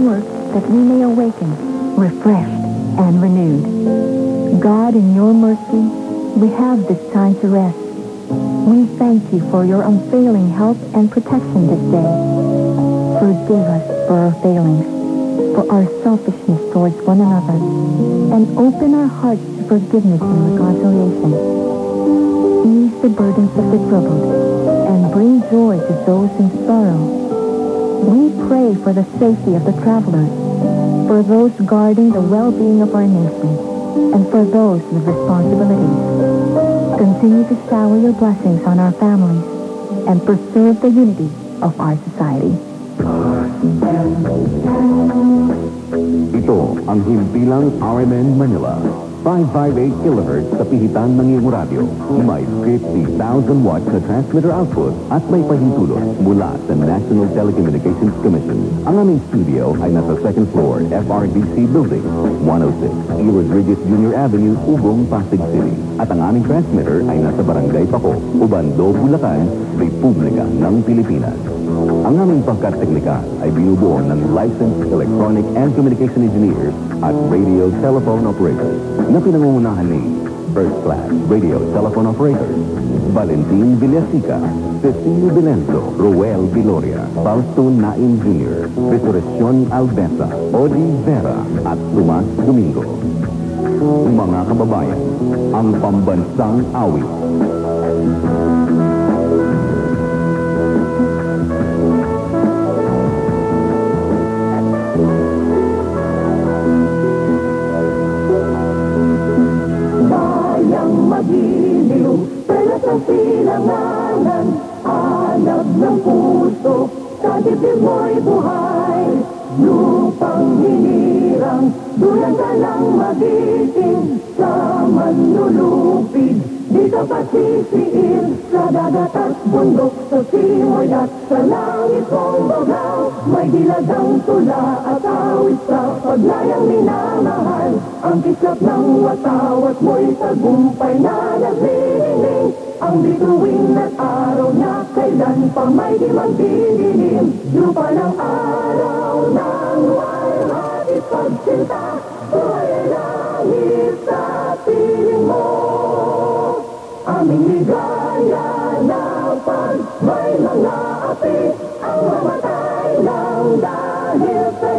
work that we may awaken, refreshed, and renewed. God, in your mercy, we have this time to rest. We thank you for your unfailing help and protection this day. Forgive us for our failings, for our selfishness towards one another, and open our hearts to forgiveness and reconciliation. Ease the burdens of the troubled, and bring joy to those in sorrow. We pray for the safety of the travelers, for those guarding the well-being of our nation, and for those with responsibilities. Continue to shower your blessings on our families and preserve the unity of our society. Ito ang himpilang RMN Manila. 558 kHz sa pihitan ng iyong radyo. May 50,000 watts na transmitter output at may pahintulot mula sa National Telecommunications Commission. Ang aming studio ay nasa second floor FRDC Building, 106 E. Rodriguez Jr. Avenue, Ugong, Pasig City. At ang aming transmitter ay nasa Barangay Paco, Ubando, Bulacan, Republika ng Pilipinas. Ang aming pagkateknika ay binubuo ng licensed electronic and communication engineers at radio telephone operators na pinangungunahan ni First Class Radio Telephone Operators, Valentin Villasica, Cecilio Bilenzo, Roel Viloria, Fausto Naim Jr., Resurrección Albesa, Odi Vera, at Tomas Domingo. Mga kababayan, ang pambansang awit. Sa silanganan, hanap ng puso, sa dibdib mo'y buhay. Lupang hinirang, duyan ka lang magising, sa manlulupig, di ka pasisiin, sa dagat at bundok, sa simoy at sa langit kong bugaw, may dilagang tula at awit sa paglayang minamahal, ang kislap ng watawat mo'y tagumpay na naglililing, ang bituin at araw niya kailan pa may di magdidilim lupa ng araw ng walang ipagsinta. Buhay langit sa piling mo. Aming ligaya na pag may mga api ang mamatay lang dahil sa'yo.